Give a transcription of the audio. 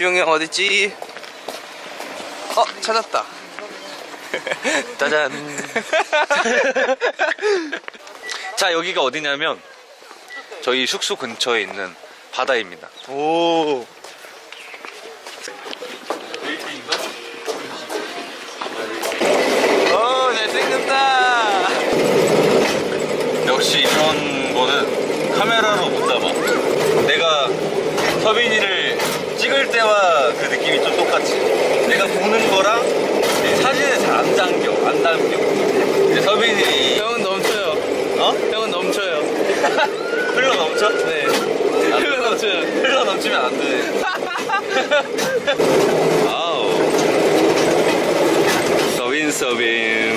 지웅이 형 어딨지? 어 찾았다 짜잔. 자, 여기가 어디냐면 저희 숙소 근처에 있는 바다입니다. 오 오, 잘생겼다. 역시 이런 거는 카메라로 못 담아. 내가 서빈이를 찍을 때와 그 느낌이 좀 똑같이. 내가 보는 거랑 사진에 잘 안 담겨, 안 담겨. 근데 서빈이, 형은 넘쳐요. 어? 형은 넘쳐요. 흘러 넘쳐? 네. 아, 흘러 넘쳐요. 흘러 넘치면 안 돼. 아우. 서빈, 서빈.